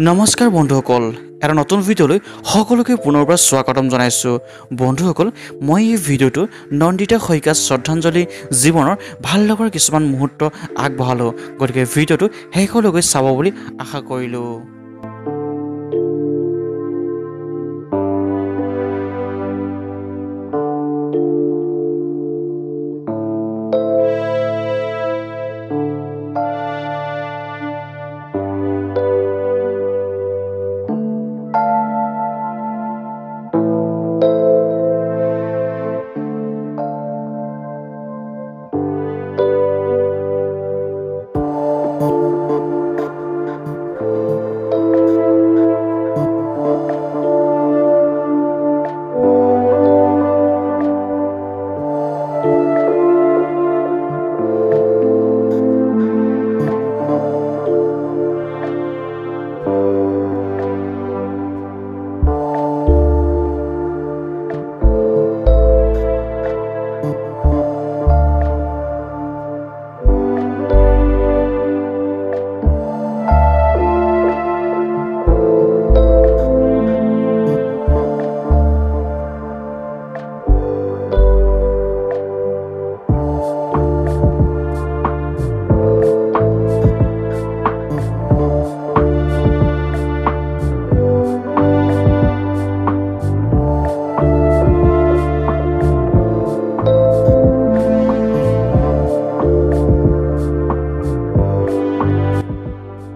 নমস্কাৰ বন্ধুসকল এটা নতুন ভিডিঅ'লৈ সকলোকে পুনৰবাৰ স্বাগতম জনাইছোঁ। বন্ধুসকল মই এই ভিডিঅ'টো নন্দিতা শইকীয়া শ্ৰদ্ধাঞ্জলি জীৱনৰ ভাল লগা কিছুমান মুহূৰ্ত আগবঢ়ালোঁ। গতিকে ভিডিঅ'টো শেষলৈকে চাব বুলি আশা কৰিলোঁ।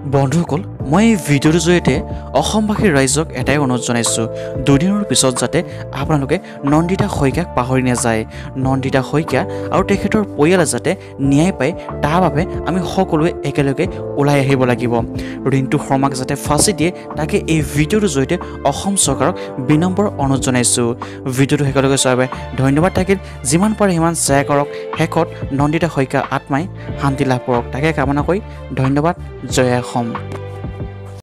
বন্ধুসকল মই এই ভিডিঅ'টোৰ জৰিয়তে অসমবাসীৰ ৰাইজক এটাই অনুৰোধ জনাইছোঁ দুদিনৰ পিছত যাতে আপোনালোকে নন্দিতা শইকীয়াক পাহৰি নাযায়। নন্দিতা শইকীয়া আৰু তেখেতৰ পৰিয়ালে যাতে ন্যায় পায় তাৰ বাবে আমি সকলোৱে একেলগে ওলাই আহিব লাগিব। ৰিণ্টু শৰ্মাক যাতে ফাঁচি দিয়ে তাকে এই ভিডিঅ'টোৰ জৰিয়তে অসম চৰকাৰক বিনম্ৰ অনুৰোধ জনাইছোঁ। ভিডিঅ'টো শেষলৈকে চোৱাৰ বাবে ধন্যবাদ থাকিল। যিমান পাৰে সিমান শ্বেয়াৰ কৰক। শেষত নন্দিতা শইকীয়া আত্মাই শান্তি লাভ কৰক। তাকে কামনা কৰি ধন্যবাদ। জয় অসম।